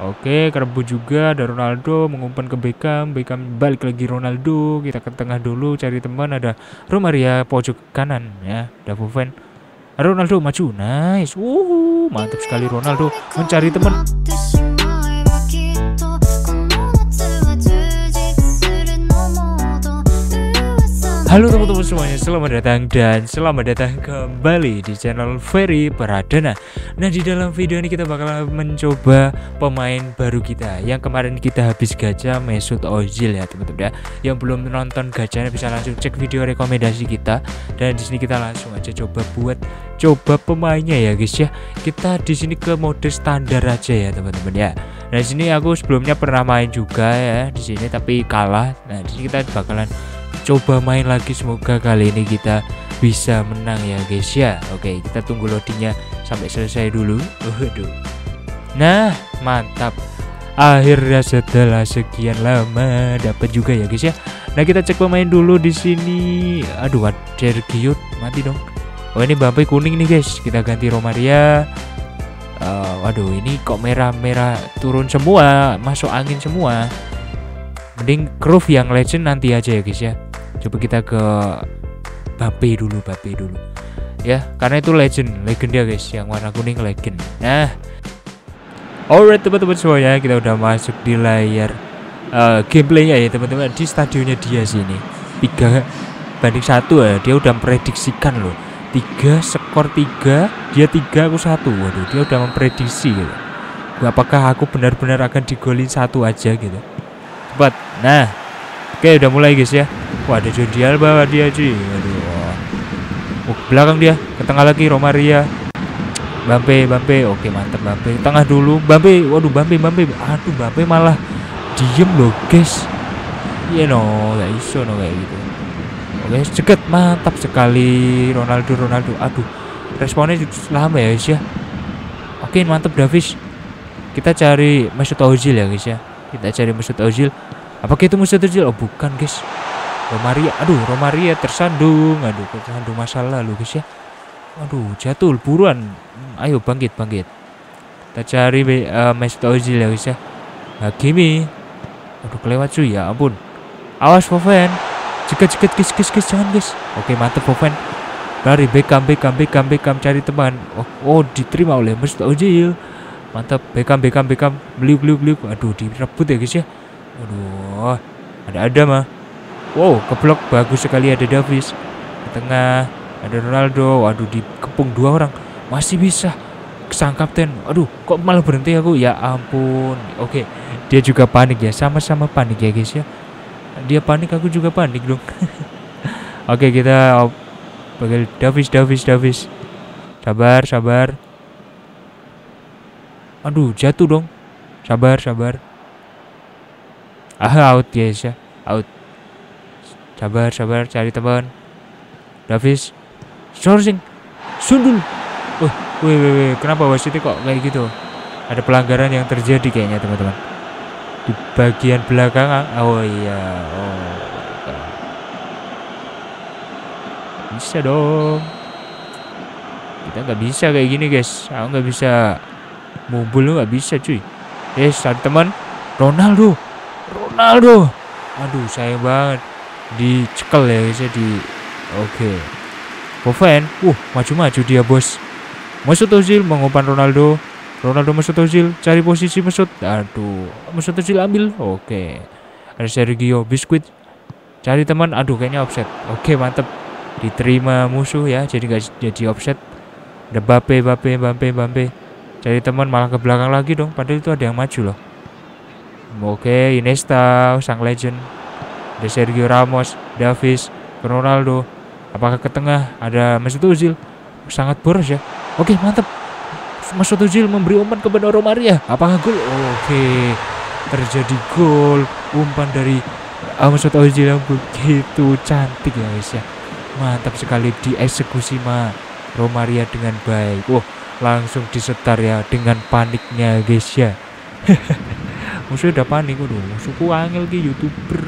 Oke, kerebut juga ada Ronaldo mengumpan ke Beckham, Beckham balik lagi Ronaldo, kita ke tengah dulu cari teman ada Romaria pojok kanan ya, ada Foden. Ronaldo maju, nice, uh, mantap sekali Ronaldo mencari teman. Halo teman-teman semuanya, selamat datang dan selamat datang kembali di channel Ferry Pradana. Nah di dalam video ini kita bakal mencoba pemain baru kita. Yang kemarin kita habis gacha Mesut Ozil ya teman-teman ya. Yang belum nonton gacanya bisa langsung cek video rekomendasi kita. Dan di sini kita langsung aja coba buat coba pemainnya ya guys ya. Kita di sini ke mode standar aja ya teman-teman ya. Nah di sini aku sebelumnya pernah main juga ya di sini tapi kalah. Nah di sini kita bakalan coba main lagi semoga kali ini kita bisa menang ya guys ya. Oke kita tunggu loadingnya sampai selesai dulu. Waduh. Nah mantap. Akhirnya setelah sekian lama dapat juga ya guys ya. Nah kita cek pemain dulu di sini. Aduh Sergio mati dong. Oh ini Mbappe kuning nih guys. Kita ganti Romaria. Uh, waduh ini kok merah-merah turun semua masuk angin semua. Mending groove yang legend nanti aja ya guys ya coba kita ke Bape dulu Bape dulu. Ya karena itu legend legend ya guys. Yang warna kuning legend. Nah. Alright teman-teman semuanya kita udah masuk di layar uh, gameplaynya ya teman-teman. Di stadionnya dia sini tiga banding satu ya dia udah memprediksikan loh. Tiga skor tiga dia tiga aku satu. Waduh dia udah memprediksi gitu. Apakah aku benar-benar akan digolin satu aja gitu? Cepat. Nah. Oke udah mulai guys ya Wah ada Jordi Alba dia cuy. Aduh oh, belakang dia. Ke tengah lagi Romaria. Bampe Bampe oke mantap Bampe tengah dulu Bampe waduh Bampe Bampe aduh Bampe malah diem loh guys. Iya no. Gak iso no kayak gitu. Oke ceket mantap sekali Ronaldo Ronaldo. Aduh responnya lama ya guys ya. Oke mantap Davis. Kita cari Mesut Ozil ya guys ya. Kita cari Mesut Ozil. Apakah itu Mesut Ozil? Oh bukan guys Romaria aduh Romaria tersandung. Aduh tersandung masalah lu guys ya. Aduh jatuh buruan. Ayo bangkit bangkit. Kita cari uh, Mesut Ozil ya guys ya. Hakimi. Aduh kelewat cuy. Ya ampun. Awas Foven cekat cekat guys guys jangan guys oke mantep Foven lari Beckham Beckham Beckham Beckham cari teman. Oh, oh diterima oleh Mesut Ozil. Mantap Beckham Beckham Beckham. Beliuk beliuk beliuk. Aduh direbut ya guys ya. Aduh ada ada mah Wow, keblok bagus sekali ada Davis. Di tengah ada Ronaldo. Waduh, dikepung dua orang. Masih bisa. Sang kapten. Aduh, kok malah berhenti aku? Ya ampun. Oke, dia juga panik ya. Sama-sama panik ya, guys ya. Dia panik, aku juga panik dong. Oke, kita panggil Davis, Davis, Davis. Sabar, sabar. Aduh, jatuh dong. Sabar, sabar. Ah, out guys ya. Out. Sabar, sabar, cari teman. Davis, sourcing, sundul. Wah, wih, wih, wih, kenapa wasitnya kok kayak gitu? Ada pelanggaran yang terjadi kayaknya teman-teman. Di bagian belakang, oh iya, oh. Bisa dong. Kita nggak bisa kayak gini guys. Aku nggak bisa. Mobil nggak bisa cuy. Yes, ada teman. Ronaldo. Ronaldo. Aduh, sayang banget dicekel ya guys ya di oke. Okay. Boven. Uh maju-maju dia bos. Mesut Ozil mengumpan Ronaldo. Ronaldo Mesut Ozil cari posisi Mesut. Aduh Mesut Ozil ambil. Oke. Ada Sergio Biskuit cari teman. Aduh kayaknya offset. Oke mantep. Diterima musuh ya jadi nggak jadi offset. Ada Bape Bape Bape Bape cari teman malah ke belakang lagi dong. Padahal itu ada yang maju loh. Oke okay, Iniesta sang legend ada Sergio Ramos, Davis, Ronaldo. Apakah ke tengah ada Mesut Ozil? Sangat boros ya. Oke, mantap. Mesut Ozil memberi umpan kepada Romaria. Apakah gol? Oke. Terjadi gol. Umpan dari Mesut Ozil yang begitu cantik ya guys ya. Mantap sekali dieksekusi ma Romaria dengan baik. Wah, langsung disetar ya dengan paniknya guys ya. musuhnya udah panik udah musuhku angel ki youtuber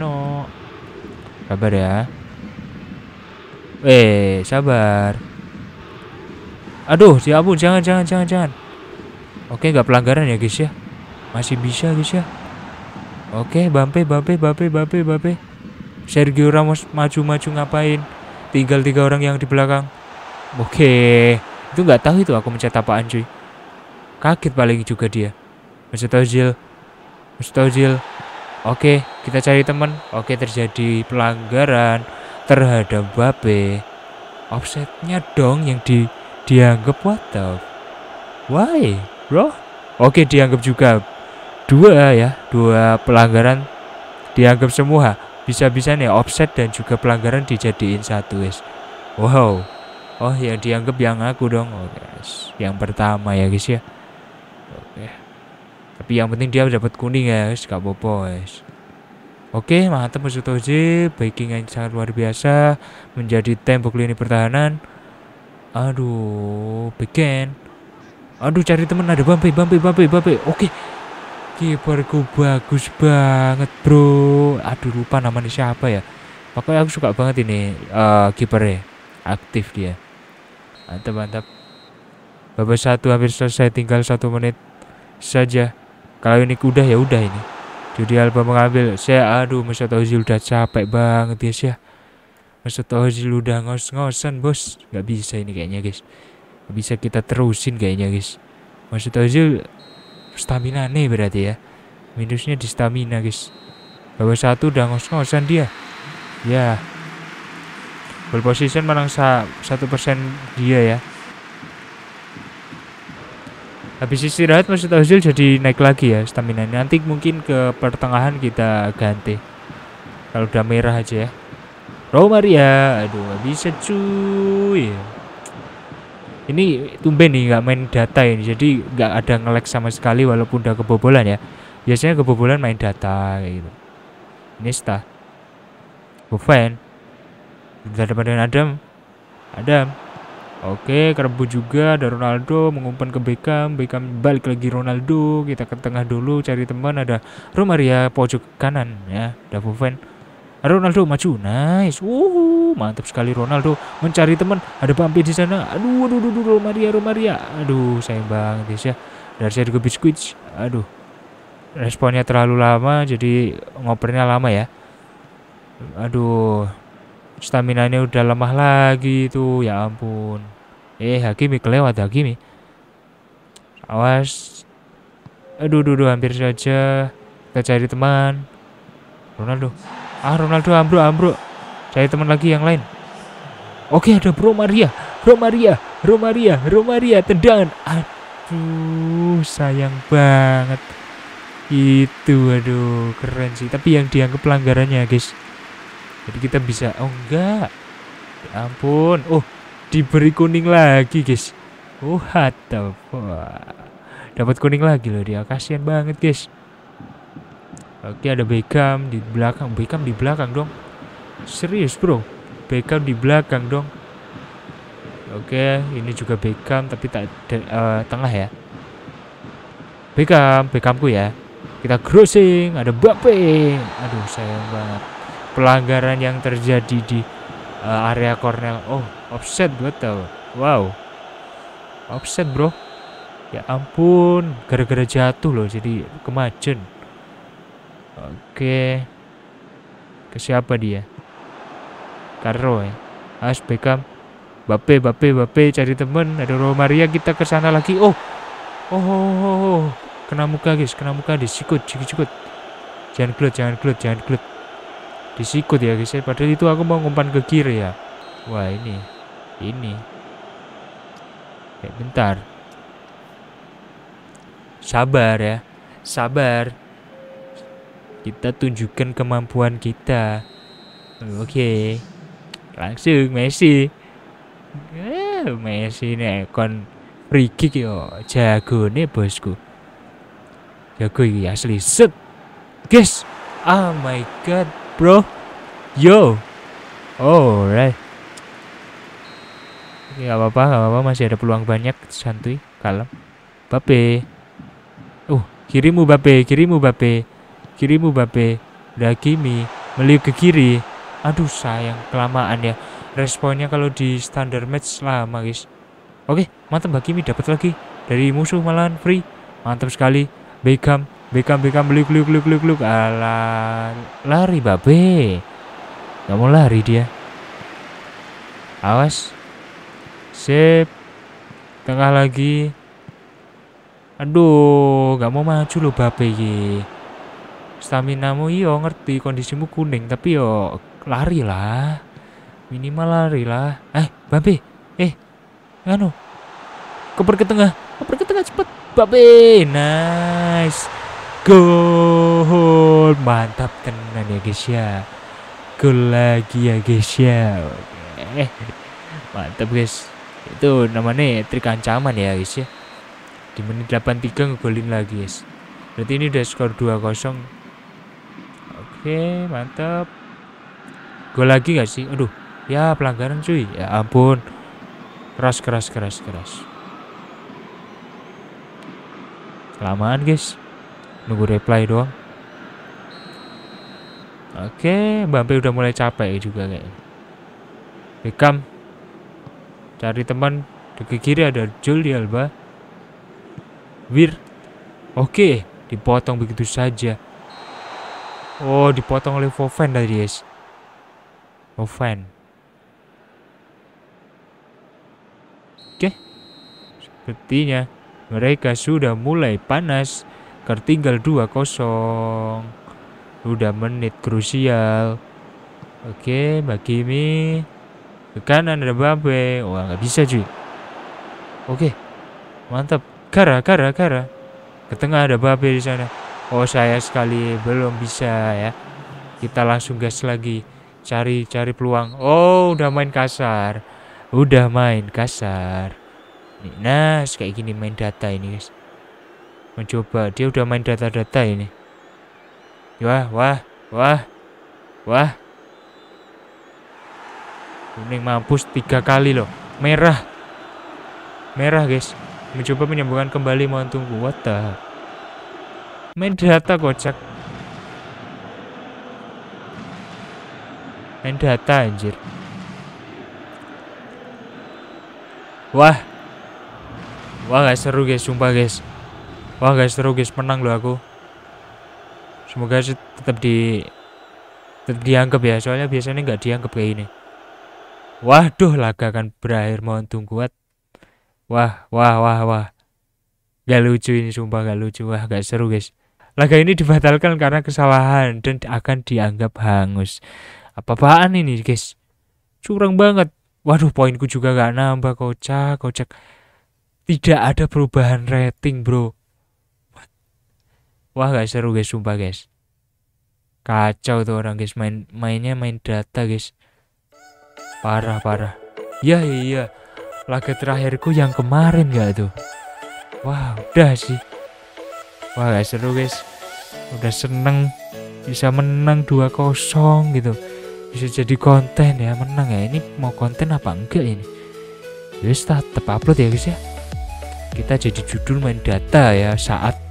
no sabar ya eh sabar aduh ya ampun jangan jangan jangan jangan Oke, nggak pelanggaran ya guys ya. Masih bisa guys ya. Oke, Bampe, Bampe, Bampe, Bampe, Bampe. Sergio Ramos maju-maju ngapain? Tinggal tiga orang yang di belakang. Oke, itu nggak tahu itu aku mencet apaan cuy. Kaget paling juga dia. Mesut Ozil, Ozil. Oke, kita cari teman. Oke, terjadi pelanggaran terhadap Bape. Offsetnya dong yang di dianggap what the why bro? Oke dianggap juga dua ya dua pelanggaran dianggap semua. Bisa-bisa nih offset dan juga pelanggaran dijadiin satu guys wow. Oh yang dianggap yang aku dong. Oke guys yang pertama ya guys ya. Oke. Tapi yang penting dia dapat kuning ya guys gak apa-apa guys Oke, mantap Mesut Ozil, backing yang sangat luar biasa, menjadi tembok lini pertahanan. Aduh, backhand. Aduh, cari teman ada Bampe, Bampe, Bampe, Bampe. Oke. Kiperku bagus banget, Bro. Aduh, lupa namanya siapa ya. Pokoknya aku suka banget ini uh, kipernya. Aktif dia. Mantap, mantap. Babak satu hampir selesai, tinggal satu menit saja. Kalau ini udah ya udah ini. Jadi Alba mengambil. Saya aduh Mesut Ozil udah capek banget guys ya. Mesut Ozil udah ngos-ngosan bos. Gak bisa ini kayaknya guys. Gak bisa kita terusin kayaknya guys. Mesut Ozil stamina nih berarti ya. Minusnya di stamina guys. Bawah satu udah ngos-ngosan dia. Ya. Ball position menang satu persen dia ya. Habis istirahat Mesut Ozil jadi naik lagi ya stamina nanti mungkin ke pertengahan kita ganti. Kalau udah merah aja ya. Romaria aduh gak bisa cuy. Ini tumben nih nggak main data ini. Jadi nggak ada ngelek sama sekali walaupun udah kebobolan ya. Biasanya kebobolan main data kayak gitu Nesta bisa depan dengan Adam. Adam Oke, kerebut juga ada Ronaldo mengumpan ke Beckham, Beckham balik lagi Ronaldo, kita ke tengah dulu cari teman ada Romaria pojok kanan ya, Buffen. Ronaldo maju, nice, wuh, mantap sekali Ronaldo mencari teman, ada Bambi di sana, aduh, aduh, aduh, aduh, Romaria, Romaria, aduh, sayang banget ya, dari Sergio Biscuits, aduh, responnya terlalu lama, jadi ngopernya lama ya, aduh, stamina nya udah lemah lagi tuh ya ampun eh Hakimi kelewat Hakimi. Awas. Aduh aduh, aduh hampir saja kita cari teman. Ronaldo. Ah Ronaldo ambro ambro cari teman lagi yang lain. Oke ada Bro Maria. Bro Maria Bro Maria Bro Maria tendangan. Aduh sayang banget. Itu aduh keren sih. Tapi yang dianggap pelanggarannya guys. Jadi kita bisa oh enggak. Ya ampun. Oh diberi kuning lagi guys. Oh what dapat kuning lagi loh dia. Kasihan banget guys. Oke ada Beckham di belakang. Beckham di belakang dong. Serius bro? Beckham di belakang dong. Oke ini juga Beckham tapi tak uh, tengah ya. Beckham Beckhamku ya. Kita crossing ada Bape aduh sayang banget. Pelanggaran yang terjadi di uh, area Cornell. Oh, offset betul. Wow. Offset, Bro. Ya ampun, gara-gara jatuh loh jadi kemajen. Oke. Ke siapa dia? Karo ya. As Beckham. Bape, Bape, Bape cari temen. Ada Romaria kita ke sana lagi. Oh. Oh, oh, oh, oh. Kena muka guys, kena muka guys. Sikut, sikut, sikut. Jangan gelut, jangan gelut, jangan gelut disikut ya guys ya. Padahal itu aku mau ngumpan ke kiri ya. Wah ini. Ini. Ya bentar. Sabar ya. Sabar. Kita tunjukkan kemampuan kita. Oke. Langsung Messi. Eh, Messi nih kon kick yo. Jago nih bosku. Jago ya asli. Set. Guys. Oh my god bro. Yo. Oh, right. Oke, gak apa-apa, gak apa-apa. Masih ada peluang banyak. Santuy, kalem. Bape. Uh, kirimu Bape, kirimu Bape. Kirimu Bape. Udah Kimi. Meliuk ke kiri. Aduh, sayang. Kelamaan ya. Responnya kalau di standar match lama, guys. Oke, mantap Hakimi dapat lagi dari musuh malahan free. mantap sekali Beckham Beckham Beckham beluk beluk beluk beluk beluk ala lari babe. Nggak mau lari dia. Awas. Sip. Tengah lagi. Aduh nggak mau maju loh babe iki stamina mu iyo ngerti kondisimu kuning tapi yo lari lah. Minimal lari lah. Eh babe. Eh anu. Koper ke tengah. Koper ke tengah cepet babe. Nice gol mantap tenan ya guys ya. Gol lagi ya guys ya. Eh mantap guys. Itu namanya trik ancaman ya guys ya. Di menit 83 ngegolin lagi guys. Berarti ini udah skor 2-0 oke mantap. Gol lagi gak sih? Aduh. Ya pelanggaran cuy. Ya ampun. Keras keras keras keras. Kelamaan guys nunggu reply doang. Oke Mbappe udah mulai capek juga kayaknya. Beckham cari teman. Di kiri ada Jordi Alba. Wir oke dipotong begitu saja. Oh dipotong oleh Foven tadi guys. Foven oke. Sepertinya mereka sudah mulai panas tertinggal 2-0 udah menit krusial. Oke Bakimi ke kanan ada Babe wah nggak bisa cuy. Oke mantap. Kara Kara Kara ke tengah ada Babe di sana. Oh saya sekali belum bisa ya. Kita langsung gas lagi. Cari cari peluang. Oh udah main kasar. Udah main kasar. Nah kayak gini main data ini guys mencoba. Dia udah main data-data ini. Wah wah wah wah. Kuning mampus tiga kali loh. Merah. Merah guys. Mencoba menyambungkan kembali what the main data kocak. Main data anjir. Wah. Wah gak seru guys. Sumpah guys Wah guys seru guys menang loh aku. Semoga sih tetap di tetap dianggap ya soalnya biasanya nggak dianggap kayak ini. Waduh laga akan berakhir mohon tunggu Wah wah wah wah. Gak lucu ini sumpah gak lucu wah gak seru guys. Laga ini dibatalkan karena kesalahan dan akan dianggap hangus. Apa-apaan ini guys? Curang banget. Waduh poinku juga gak nambah kocak kocak. Tidak ada perubahan rating bro Wah gak seru guys sumpah guys. Kacau tuh orang guys. Main mainnya main data guys. Parah parah. Ya iya Laga terakhirku yang kemarin gak tuh? Wah udah sih. Wah gak seru guys. Udah seneng. Bisa menang 2-0 gitu. Bisa jadi konten ya menang ya. Ini mau konten apa enggak ini? Yes tetap upload ya guys ya. Kita jadi judul main data ya Saat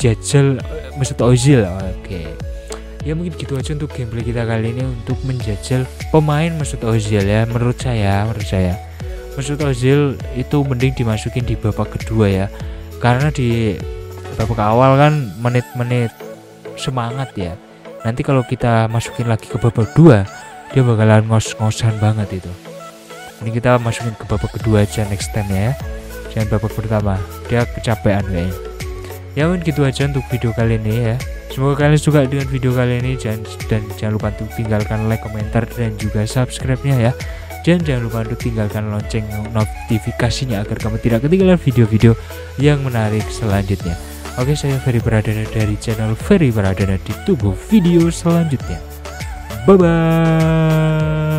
jajal Mesut Ozil oke. Okay. ya mungkin gitu aja untuk gameplay kita kali ini untuk menjajal pemain Mesut Ozil ya menurut saya menurut saya. Mesut Ozil itu mending dimasukin di babak kedua ya karena di babak awal kan menit-menit semangat ya. Nanti kalau kita masukin lagi ke babak kedua dia bakalan ngos-ngosan banget itu. Ini kita masukin ke babak kedua aja next time ya jangan babak pertama. Dia kecapean kayaknya ya mungkin gitu aja untuk video kali ini ya. Semoga kalian suka dengan video kali ini dan, dan jangan lupa untuk tinggalkan like komentar dan juga subscribe nya ya. Dan jangan lupa untuk tinggalkan lonceng notifikasinya agar kamu tidak ketinggalan video-video yang menarik selanjutnya. Oke saya Ferry Pradana dari channel Ferry Pradana ditunggu video selanjutnya. Bye bye